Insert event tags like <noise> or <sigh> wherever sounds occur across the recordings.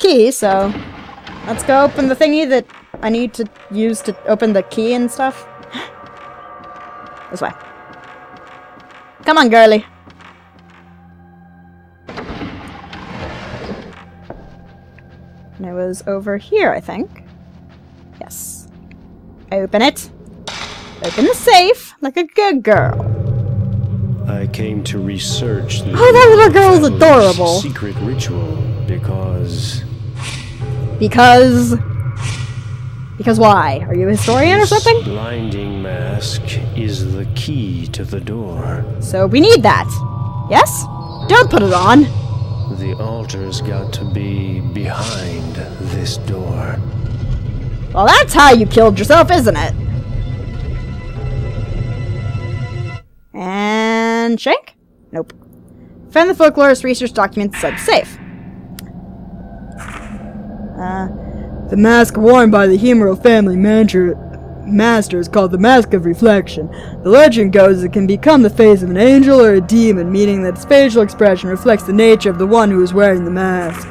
key, so let's go open the thingy that I need to use to open the key and stuff. This way. Come on, girly. And it was over here, I think. Yes. Open it. Open the safe like a good girl. I came to research the Oh, that little girl is adorable. secret ritual because Because... Because why? Are you a historian or something? blinding mask is the key to the door. So we need that. Yes? Don't put it on. The altar's got to be behind this door. Well, that's how you killed yourself, isn't it? And Shank? Nope. Found the folklorist research document said safe. Uh, the mask worn by the Himuro family manager master is called the Mask of Reflection. The legend goes it can become the face of an angel or a demon, meaning that its facial expression reflects the nature of the one who is wearing the mask.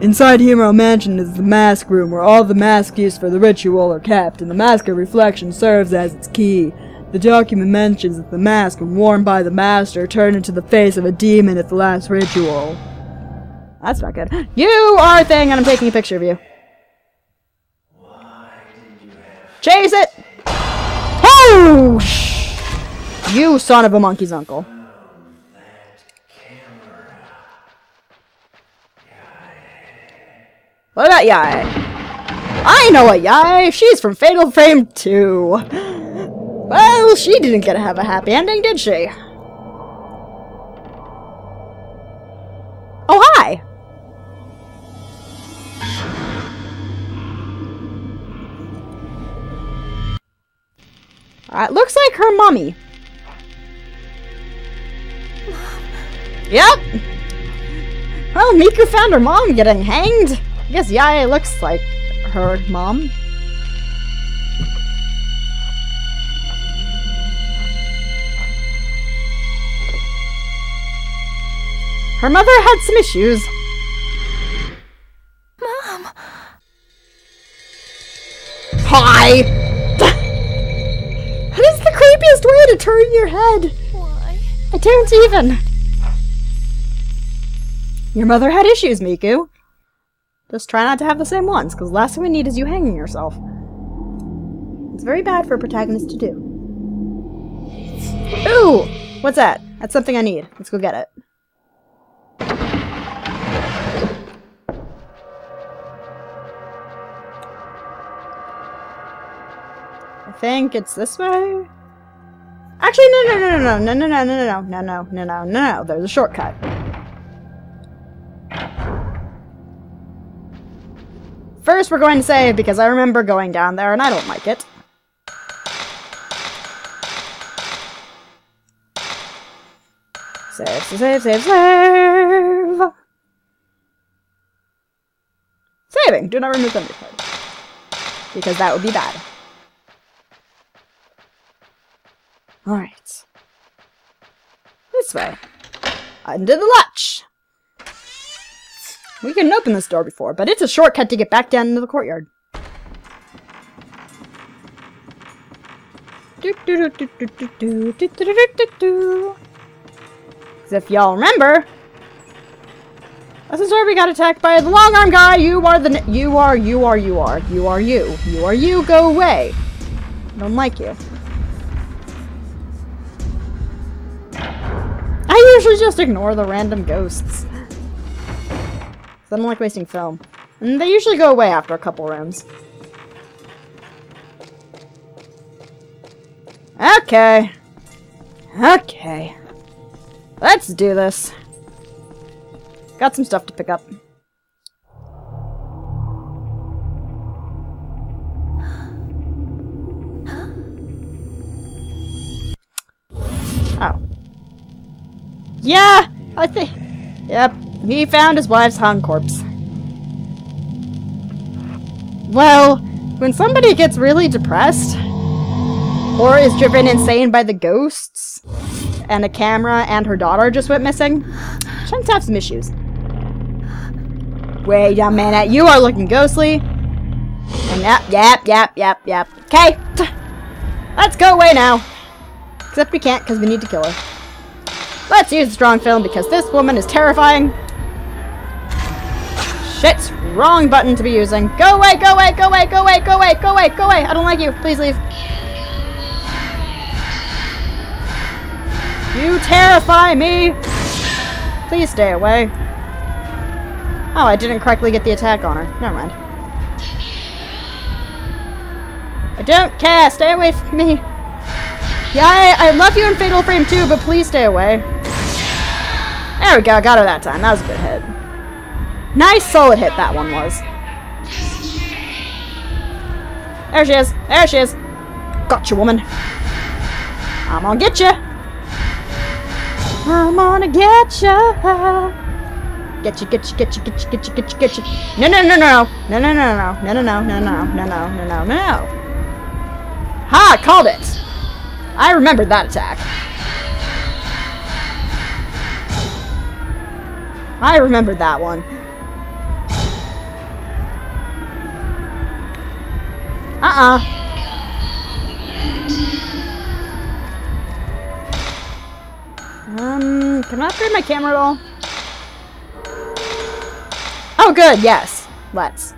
Inside Himuro Mansion is the mask room where all the masks used for the ritual are kept, and the Mask of Reflection serves as its key. The document mentions that the mask, when worn by the master, turned into the face of a demon at the last ritual. That's not good. You are a thing, and I'm taking a picture of you. Chase it! Oh! You son of a monkey's uncle. What about Yae? I know a Yae. She's from Fatal Frame 2. Well, she didn't get to have a happy ending, did she? Uh, looks like her mommy. Yep. Well, Miku found her mom getting hanged. I guess Yaya looks like her mom. Her mother had some issues. Mom! Hi! Way to turn your head. Why? I don't even. Your mother had issues, Miku. Just try not to have the same ones, because the last thing we need is you hanging yourself. It's very bad for a protagonist to do. Ooh! What's that? That's something I need. Let's go get it. I think it's this way. Actually, no, no, no, no, no, no, no, no, no, no, no, no, no, no, no. There's a shortcut. First, we're going to save because I remember going down there and I don't like it. Save, save, save, save. Saving. Do not remove memory card. Because that would be bad. Alright. This way. Under the latch! We couldn't open this door before, but it's a shortcut to get back down into the courtyard. Because if y'all remember, this is where we got attacked by the long arm guy. You are the you are you are you are you are you you are you. Go away. I don't like you. Usually just ignore the random ghosts. I don't like wasting film. And they usually go away after a couple rooms. Okay. Okay. Let's do this. Got some stuff to pick up. Yeah, I think. Yep, he found his wife's hung corpse. Well, when somebody gets really depressed, or is driven insane by the ghosts, and a camera and her daughter just went missing, she tends to have some issues. Wait a minute. You are looking ghostly. And yep, yep, yep, yep, yep. Okay. Let's go away now. Except we can't because we need to kill her. Let's use strong film because this woman is terrifying. Shit, wrong button to be using. Go away, go away, go away, go away, go away, go away, go away. I don't like you. Please leave. You terrify me. Please stay away. Oh, I didn't correctly get the attack on her. Never mind. I don't care. Stay away from me. Yeah, I, I love you in Fatal Frame 2, but please stay away. There we go. Got her that time. That was a good hit. Nice solid hit that one was. There she is. There she is. Gotcha, woman. I'm gonna get you. I'm gonna get you. Get you, get you, get you, get you, get you, get you, get you. No, no, no, no, no, no, no, no, no, no, no, no, no, no, no, no, no, no. Ha! Called it. I remembered that attack. I remembered that one. Uh-uh. Um, can I upgrade my camera at all? Oh, good, yes. Let's.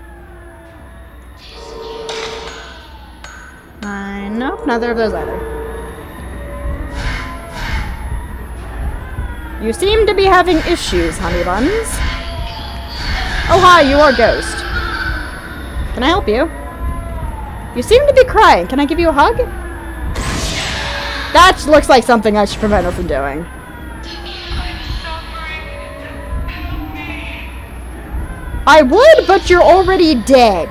I nope, neither of those either. You seem to be having issues, honey buns. Oh hi, you are Ghost. Can I help you? You seem to be crying. Can I give you a hug? That looks like something I should prevent her from doing. I would, but you're already dead.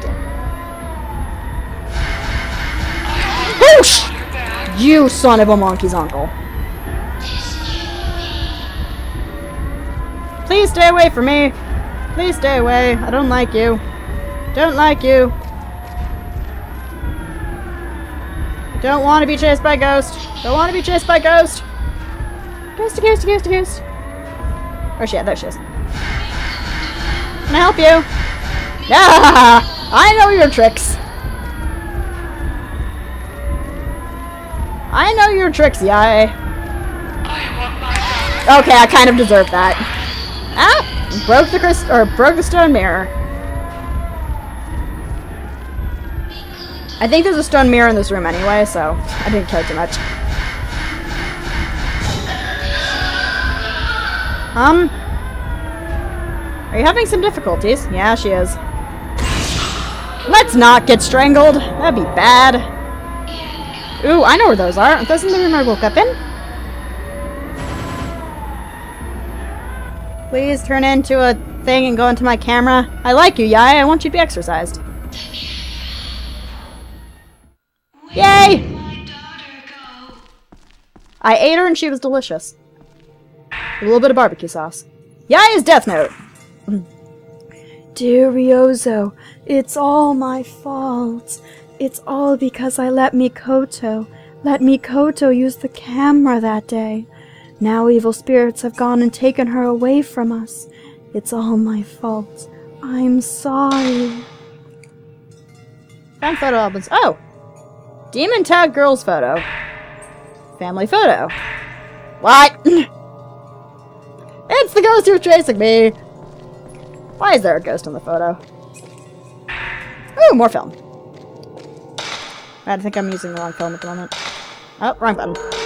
Whoosh! You son of a monkey's uncle. Please stay away from me. Please stay away. I don't like you. Don't like you. Don't want to be chased by Ghost. Don't want to be chased by Ghost. Ghost, ghost, ghost, oh, ghost. She at? There she is. Can I help you? Yeah! I know your tricks. I know your tricks, yay. Okay, I kind of deserve that. Ah! Broke the crystal, or broke the stone mirror. I think there's a stone mirror in this room anyway, so I didn't care too much. Um, are you having some difficulties? Yeah, she is. Let's not get strangled. That'd be bad. Ooh, I know where those are. Aren't those in the room I woke up in? Please turn into a thing and go into my camera. I like you, Yae. I want you to be exercised. Yay! I ate her and she was delicious. A little bit of barbecue sauce. Yae's Death Note. <clears throat> Dear Ryozo, it's all my fault. It's all because I let Mikoto, let Mikoto use the camera that day. Now evil spirits have gone and taken her away from us. It's all my fault. I'm sorry. Found photo albums. Oh! Demon Tag Girl's photo. Family photo. What? <laughs> it's the ghost who's chasing me! Why is there a ghost in the photo? Ooh, more film. I think I'm using the wrong film at the moment. Oh, wrong button.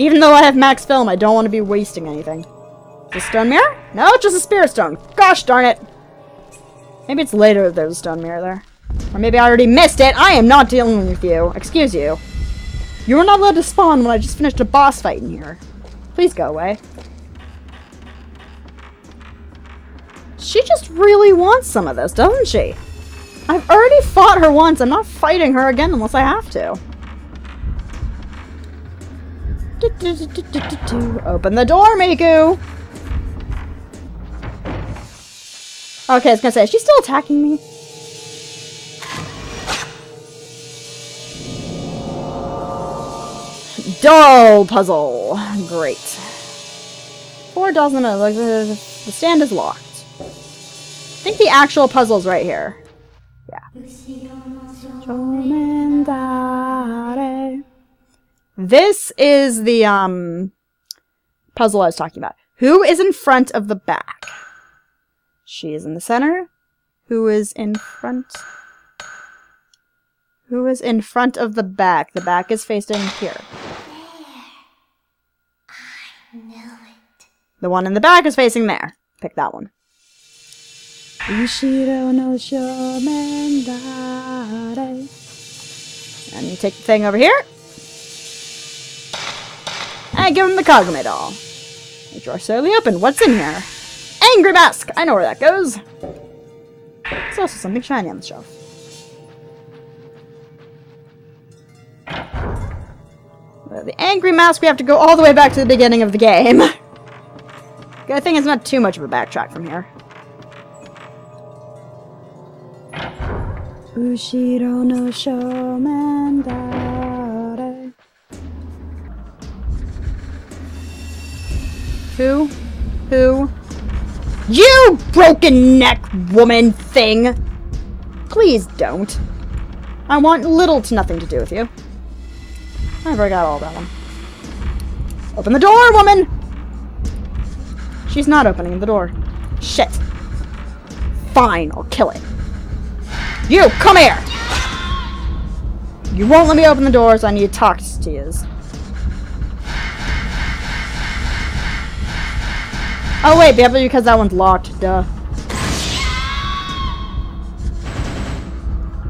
Even though I have max film, I don't want to be wasting anything. Is this stone mirror? No, it's just a spirit stone. Gosh darn it. Maybe it's later there's a stone mirror there. Or maybe I already missed it. I am not dealing with you. Excuse you. You were not allowed to spawn when I just finished a boss fight in here. Please go away. She just really wants some of this, doesn't she? I've already fought her once. I'm not fighting her again unless I have to. Open the door, Miku! Okay, I was gonna say, is she still attacking me? Doll puzzle. Great. Four doesn't it? Like, the, the stand is locked. I think the actual puzzle's right here. Yeah. This is the um puzzle I was talking about. Who is in front of the back? She is in the center. Who is in front? Who is in front of the back? The back is facing here. The one in the back is facing there. Pick that one. And you take the thing over here. And give him the Kagome doll. The drawer slowly open. What's in here? Angry mask! I know where that goes. There's also something shiny on the shelf. The angry mask, we have to go all the way back to the beginning of the game. <laughs> Good thing it's not too much of a backtrack from here. Ushiro no. Who? Who? You broken neck woman thing! Please don't. I want little to nothing to do with you. I forgot all about them. Open the door, woman! She's not opening the door. Shit. Fine, I'll kill it. You, come here! You won't let me open the doors, I need to talk to you. Oh wait, probably because that one's locked, duh.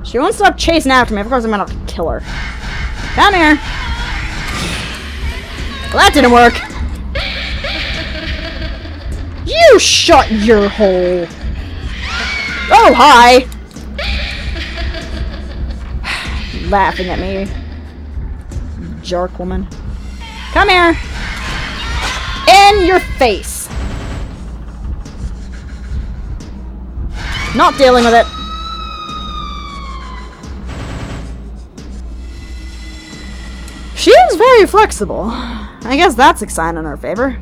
She won't stop chasing after me, of course I'm gonna have to kill her. Come here! Well, that didn't work! You shut your hole! Oh, hi! <sighs> Laughing at me. Jerk woman. Come here! In your face! Not dealing with it. She is very flexible. I guess that's a sign in her favor.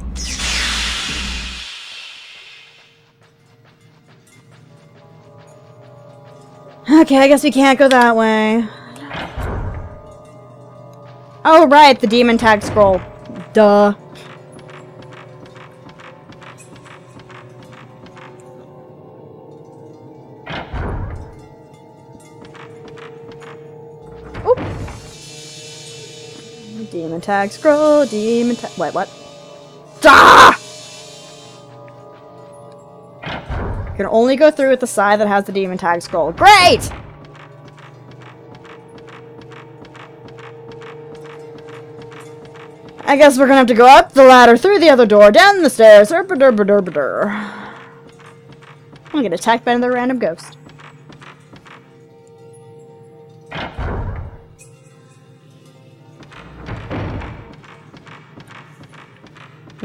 Okay, I guess we can't go that way. Oh, right, the demon tag scroll. Duh. Tag scroll, demon tag. Wait, what? Ah! You Can only go through with the side that has the demon tag scroll. Great! I guess we're gonna have to go up the ladder, through the other door, down the stairs. I'm gonna get attacked by another random ghost.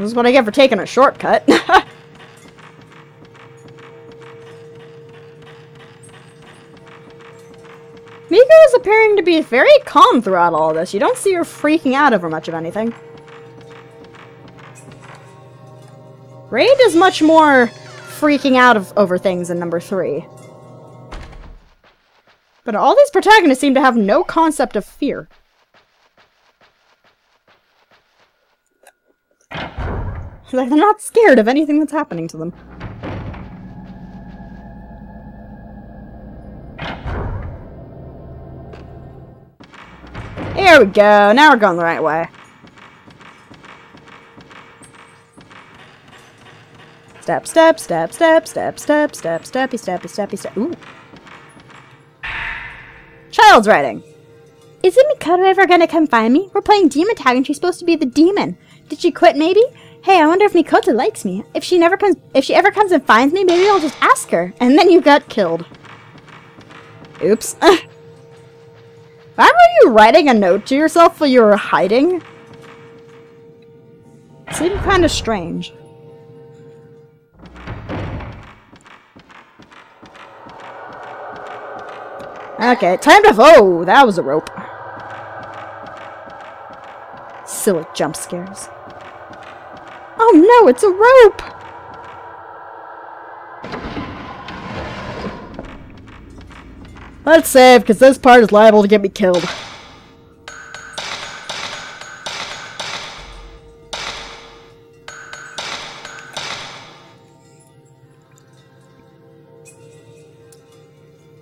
This is what I get for taking a shortcut. <laughs> Miku is appearing to be very calm throughout all this. You don't see her freaking out over much of anything. Raid is much more freaking out of, over things in number three. But all these protagonists seem to have no concept of fear. Like, they're not scared of anything that's happening to them. There we go. Now we're going the right way. Step, step, step, step, step, step, step, steppy, steppy, steppy, step. Ooh. Child's writing. Isn't Mikoto ever gonna come find me? We're playing demon tag and she's supposed to be the demon. Did she quit maybe? Hey, I wonder if Mikoto likes me. If she never comes if she ever comes and finds me, maybe I'll just ask her. And then you got killed. Oops. <laughs> Why were you writing a note to yourself while you were hiding? Seemed kind of strange. Okay, time to oh, that was a rope. Silly jump scares. Oh no, it's a rope! Let's save, because this part is liable to get me killed.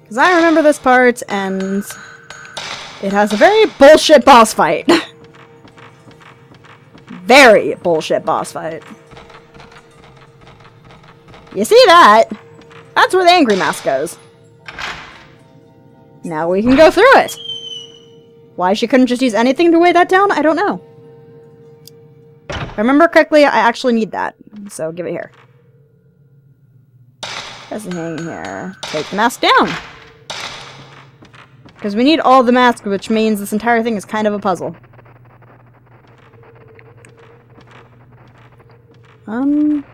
Because I remember this part, and it has a very bullshit boss fight. <laughs> very bullshit boss fight. You see that? That's where the angry mask goes. Now we can go through it. Why she couldn't just use anything to weigh that down, I don't know. If I remember correctly, I actually need that. So give it here. A hang here. Take the mask down. Because we need all the masks, which means this entire thing is kind of a puzzle. Um,